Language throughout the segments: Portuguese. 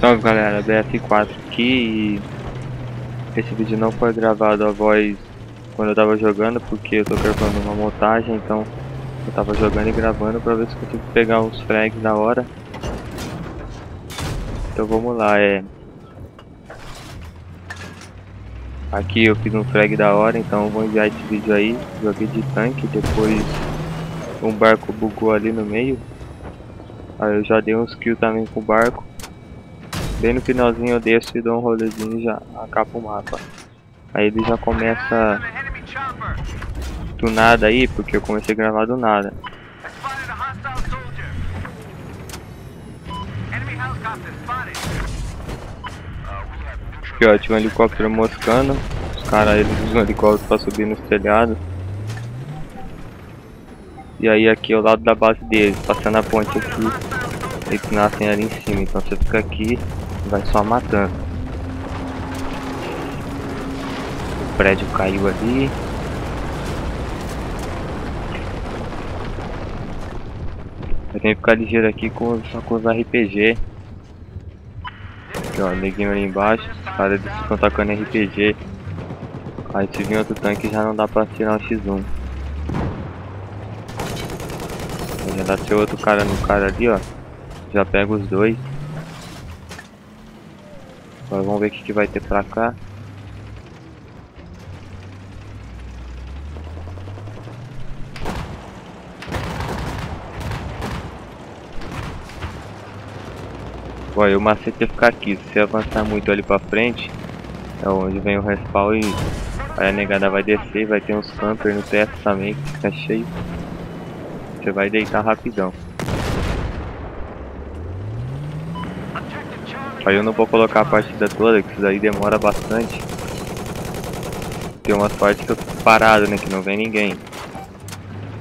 Salve galera, BF4 aqui e esse vídeo não foi gravado a voz quando eu tava jogando porque eu tô gravando uma montagem, então eu tava jogando e gravando pra ver se consigo pegar uns frags da hora. Então vamos lá, é... Aqui eu fiz um frag da hora, então vou enviar esse vídeo aí, joguei de tanque, depois um barco bugou ali no meio. Aí eu já dei uns kills também com o barco. Bem no finalzinho eu desço e dou um rolezinho e já acaba o mapa. Aí ele já começa do nada aí, porque eu comecei a gravar do nada. Aqui ó, tinha um helicóptero moscando. Os caras eles usam helicóptero pra subir nos telhados. E aí aqui é o lado da base deles, passando a ponte aqui. Eles nascem ali em cima, então você fica aqui vai só matando. O prédio caiu ali. Eu tenho que ficar ligeiro aqui com, só com os RPG. Aqui ó, neguinho ali embaixo. Caras estão tacando RPG. Aí se vir outro tanque já não dá pra tirar um X1. Já dá ser outro cara no cara ali, ó. Já pega os dois. Agora vamos ver o que, que vai ter pra cá. Olha, o macete é ficar aqui. Se você avançar muito ali pra frente, é onde vem o respawn e aí a negada vai descer. Vai ter uns campers no teto também, que fica cheio. Você vai deitar rapidão. Aí eu não vou colocar a partida toda, que isso daí demora bastante. Tem umas partes que eu fico parado, né, que não vem ninguém.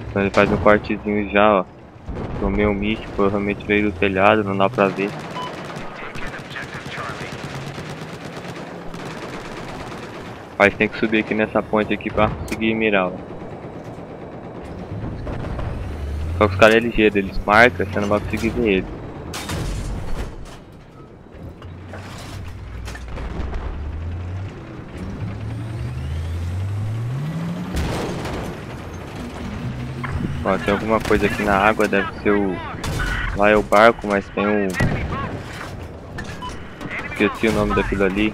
Então ele faz um cortezinho já, ó. Tomei um mic, provavelmente veio do telhado, não dá pra ver. Mas tem que subir aqui nessa ponte aqui pra conseguir mirar, ó. Só que os caras é ligeiro, eles marcam, você não vai conseguir ver eles. Ó, tem alguma coisa aqui na água, deve ser o... Lá é o barco, mas tem um... Esqueci o nome daquilo ali.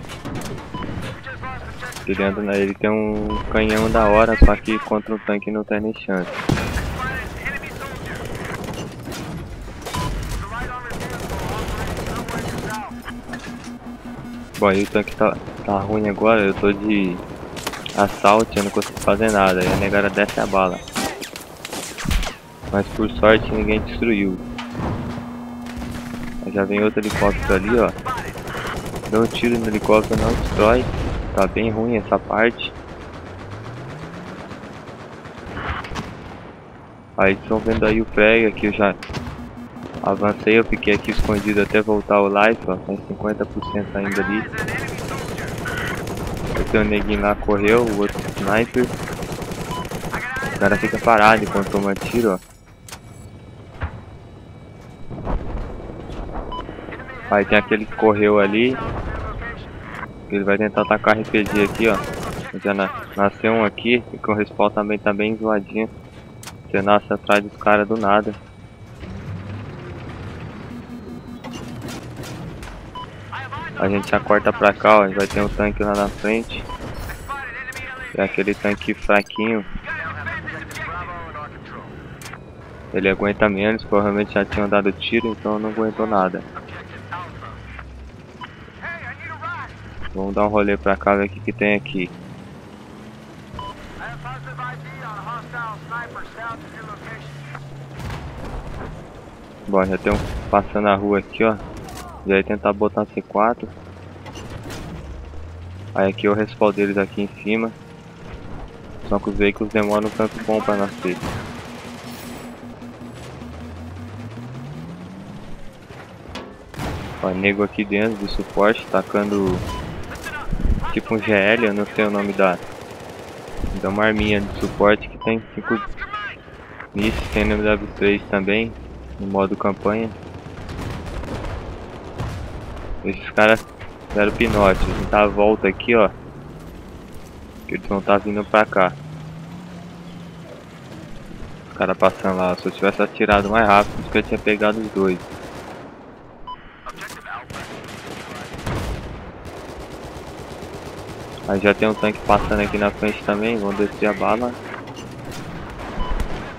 Na... ele tem um canhão da hora, só que contra um tanque não tem nem chance. Bom, aí o tanque tá, tá ruim agora, eu tô de assalto, eu não consigo fazer nada, aí a negada desce a bala. Mas por sorte ninguém destruiu. Já vem outro helicóptero ali, ó. Deu um tiro no helicóptero, não destrói. Tá bem ruim essa parte. Aí estão vendo aí o prego que eu já avancei, eu fiquei aqui escondido até voltar o live, ó, tem 50% ainda ali. Eu tenho um neguinho lá correu, o outro sniper. O cara fica parado enquanto toma tiro, ó. Aí tem aquele que correu ali. Ele vai tentar atacar RPG aqui, ó. Já na, nasceu um aqui, e com o respawn também tá bem zoadinho. Você nasce atrás dos caras do nada. A gente já corta pra cá, ó. Vai ter um tanque lá na frente. É aquele tanque fraquinho. Ele aguenta menos, provavelmente já tinham dado tiro, então não aguentou nada. Vamos dar um rolê pra cá, ver o que, tem aqui. Bom, já tem um passando a rua aqui, ó. Já tentar botar C4. Aí aqui eu respawn deles aqui em cima. Só que os veículos demoram um tanto bom pra nascer. Ó, nego aqui dentro de suporte, tacando tipo um GL, eu não sei o nome da, Dá uma arminha de suporte que tem 5 mísseis, tem MW3 também, no modo campanha. Esses caras deram pinote, a gente tá a volta aqui ó. Que eles vão estar tá vindo pra cá. Os caras passando lá, se eu tivesse atirado mais rápido, eu tinha pegado os dois. Aí já tem um tanque passando aqui na frente também, vamos descer a bala.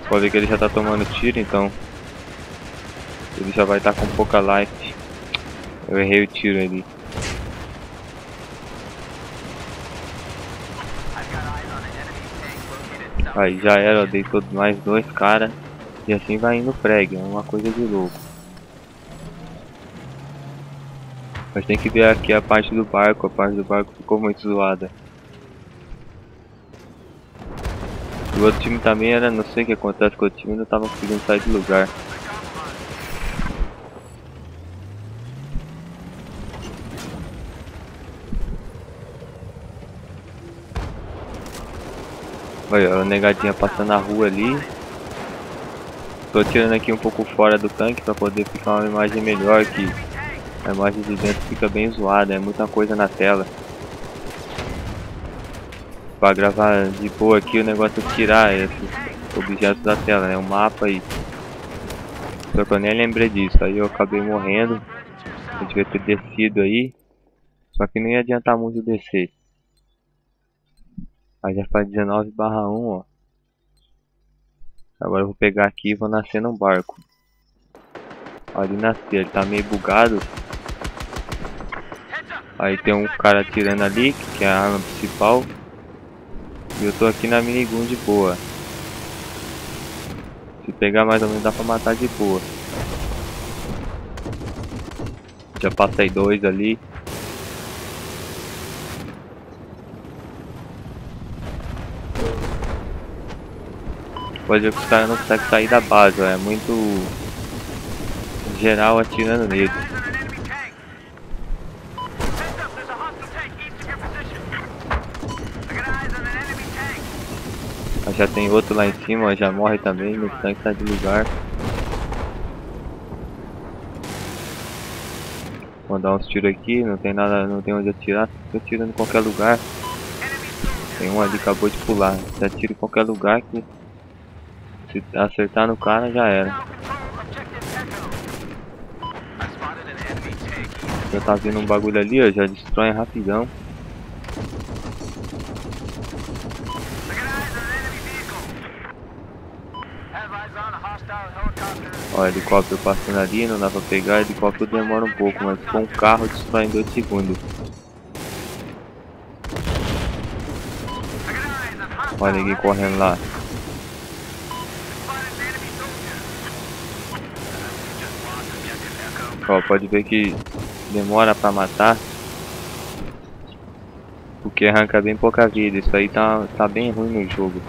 Pode ver que ele já tá tomando tiro, então ele já vai estar tá com pouca life. Eu errei o tiro ali. Aí já era, dei todos mais dois caras. E assim vai indo frag, é uma coisa de louco. Mas tem que ver aqui a parte do barco, a parte do barco ficou muito zoada. O outro time também era, não sei o que acontece com o time, não tava conseguindo sair do lugar. Olha, a negadinha passando na rua ali. Tô tirando aqui um pouco fora do tanque para poder ficar uma imagem melhor que a imagem de dentro fica bem zoada, é muita coisa na tela. Pra gravar de boa aqui o negócio é tirar esses objetos da tela, né? O mapa aí. Só que eu nem lembrei disso, aí eu acabei morrendo. Eu devia ter descido aí. Só que nem ia adiantar muito descer. Aí já faz 19 barra 1, ó. Agora eu vou pegar aqui e vou nascer num barco. Ali nascer, ele tá meio bugado. Aí tem um cara atirando ali, que é a arma principal. E eu tô aqui na minigun de boa. Se pegar mais ou menos dá pra matar de boa. Já passei dois ali. Pode ver que os caras não conseguem sair da base, ó. é muito geral atirando nele. Já tem outro lá em cima, já morre também, meu tanque tá de lugar. Vou dar uns tiros aqui, não tem nada, não tem onde atirar, tô atirando em qualquer lugar. Tem um ali acabou de pular, você atira em qualquer lugar que se acertar no cara já era. Já tá vindo um bagulho ali, ó, já destrói rapidão. Helicóptero passando ali, não dá pra pegar, helicóptero demora um pouco, mas com um carro destrói em 2 segundos. Olha ninguém correndo lá. Ó, pode ver que demora pra matar. Porque arranca bem pouca vida, isso aí tá, tá bem ruim no jogo.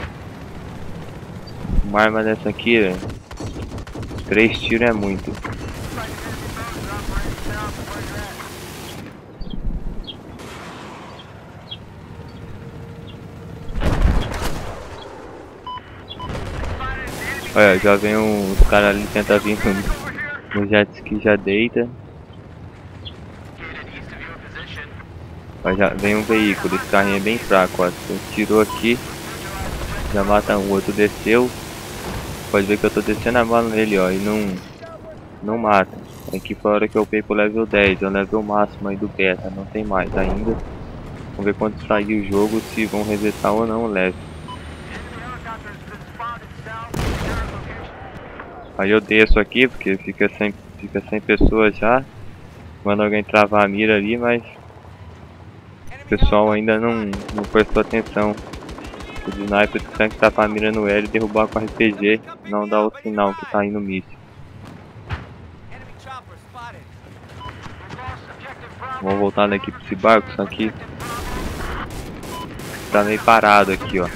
Uma arma dessa aqui, três tiros é muito. Olha, já vem uns caras ali tentar vir no, no jet ski já deita. Olha, já vem um veículo, esse carrinho é bem fraco, ó. Tirou aqui, já mata um, outro desceu, Pode ver que eu tô descendo a bala nele, ó, e não, não mata. Aqui foi a hora que eu upei pro level 10, é o level máximo aí do beta, não tem mais ainda. Vamos ver quando sair o jogo, se vão resetar ou não o level. Aí eu desço aqui, porque fica sem, fica sem pessoas já. Quando alguém travar a mira ali, mas... O pessoal ainda não, não prestou atenção. O sniper tem que tapar a mira no L e derrubar com RPG, não dá o sinal que tá indo míssil. Vamos voltar daqui pra esse barco, só que tá meio parado aqui, ó.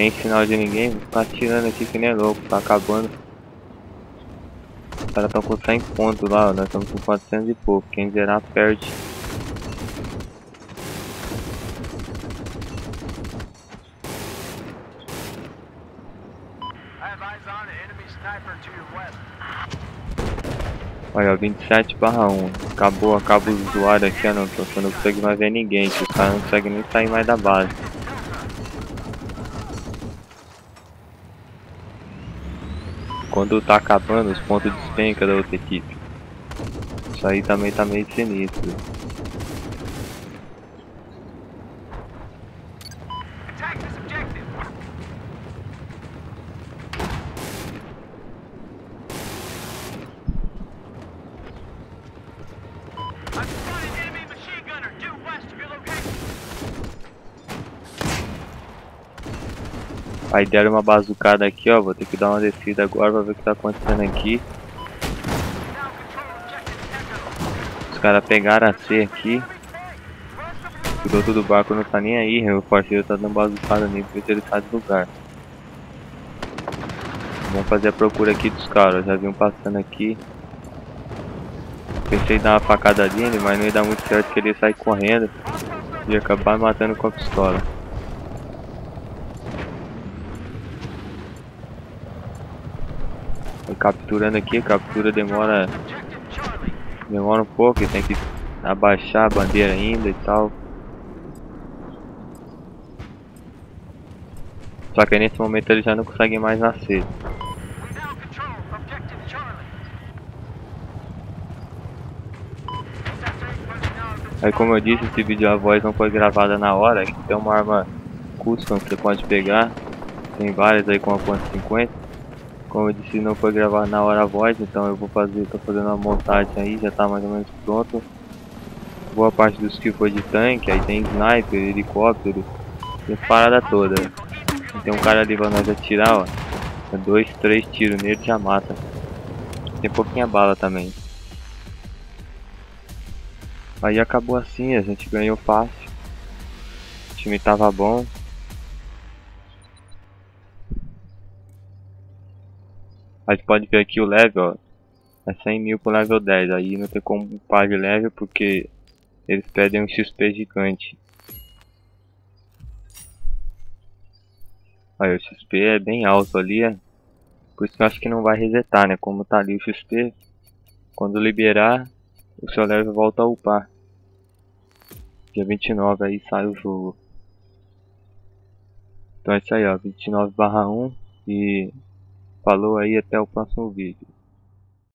nem sinal de ninguém, ficar atirando aqui que nem louco, tá acabando. Caras estão com 100 pontos lá, nós estamos com 400 e pouco. Quem zerar perde. Olha, 27 barra 1. Acabou, acaba o usuário aqui, ó. Não, você não consegue mais ver ninguém. Que os caras não conseguem nem sair mais da base. Quando tá acabando, os pontos despenca da outra equipe. Isso aí também tá meio sinistro. Aí deram uma bazucada aqui, ó. Vou ter que dar uma descida agora pra ver o que tá acontecendo aqui. Os caras pegaram a C aqui. O piloto do barco não tá nem aí, meu parceiro tá dando bazucada nele se ele sai do lugar. Vamos fazer a procura aqui dos caras, já viam passando aqui. Pensei em dar uma facada nele, mas não ia dar muito certo que ele ia sair correndo e acabar matando com a pistola. Capturando aqui, a captura demora demora um pouco, tem que abaixar a bandeira ainda e tal. Só que nesse momento ele já não consegue mais nascer. Aí como eu disse, esse vídeo a voz não foi gravada na hora, aqui tem uma arma custom que você pode pegar. Tem várias aí com a ponto 50. Como eu disse, não foi gravar na hora a voz, então eu vou fazer, tô fazendo uma montagem aí, já tá mais ou menos pronto. Boa parte dos que foi de tanque, aí tem sniper, helicóptero, tem parada toda. Tem um cara ali pra nós atirar, ó. É dois, três tiros nele já mata. Tem pouquinha bala também. Aí acabou assim, a gente ganhou fácil. O time tava bom. A gente pode ver aqui o level, ó. É 100 mil pro level 10. Aí não tem como upar de level porque eles pedem um XP gigante. Aí o XP é bem alto ali, é. Por isso que eu acho que não vai resetar, né? Como tá ali o XP, quando liberar, o seu level volta a upar. Dia 29 aí sai o jogo. Então é isso aí, ó. 29 barra 1 e Falou aí, até o próximo vídeo.